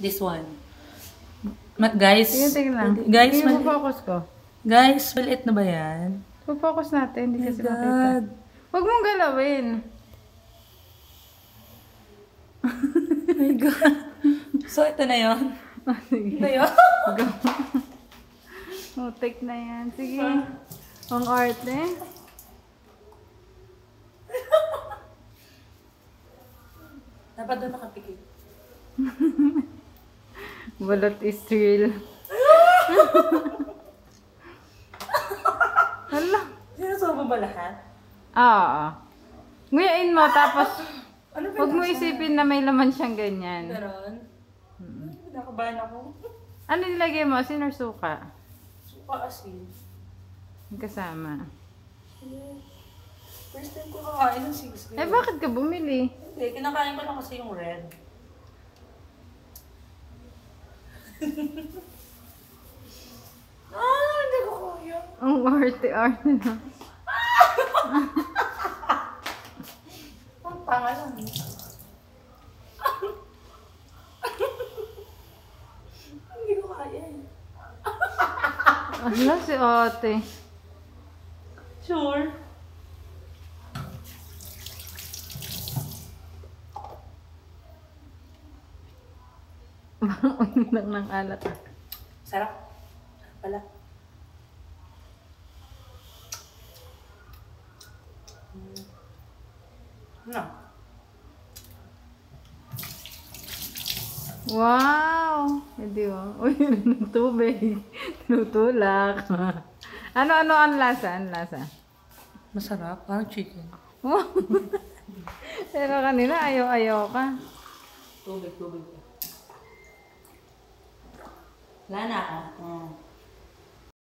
This one. Ma- guys, Sige, tingnan. guys, mali- focus ko. guys, maliit na ba yan? Focus natin, hindi Oh my kasi makita. God. Huwag mong galawin. Oh my God. so, ito na yun. Sige. Ito yun. Mutik na yan. Sige. Ang arte. Dapat doon nakapikit. Balot is real. Hala. Sinusubo ba lahat? Oo. Nguyain mo, tapos Ano ba huwag mo isipin na may laman siyang ganyan. Ganon. Nakabahan ako. Ano nilagay mo? Asin or suka? Suka asin. Kasama. First time ko kakain ng six Eh, bakit ka bumili? Hindi, kinakain ko lang kasi yung red. ah, hindi ko kaya. Ang arte-arte na. Ang tanga lang. Hindi ko kaya eh. Ano si ate? Sure. Uy lang ng alat. ah. Sarap. Pala. Mm. Ano? Wow! Hindi oh. Uy, ng tubig. Tinutulak. Ano-ano ang lasa? Ang lasa? Masarap. Parang chicken. Pero kanina ayaw-ayaw ka. Tubig, tubig. Wala na ako. Mm.